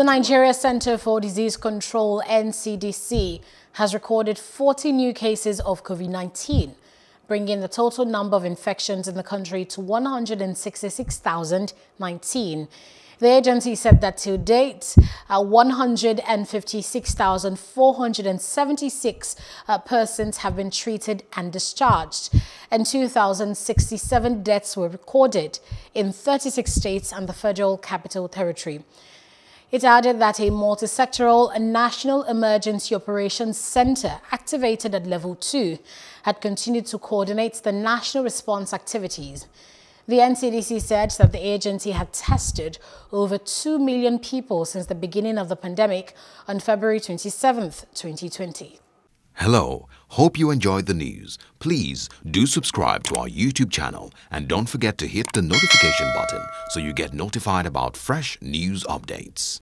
The Nigeria Center for Disease Control, NCDC, has recorded 40 new cases of COVID-19, bringing the total number of infections in the country to 166,019. The agency said that to date, uh, 156,476 uh, persons have been treated and discharged, and 2,067 deaths were recorded in 36 states and the Federal Capital Territory. It added that a multi-sectoral and National Emergency Operations Center activated at Level 2 had continued to coordinate the national response activities. The NCDC said that the agency had tested over 2 million people since the beginning of the pandemic on February 27, 2020. Hello, hope you enjoyed the news. Please do subscribe to our YouTube channel and don't forget to hit the notification button so you get notified about fresh news updates.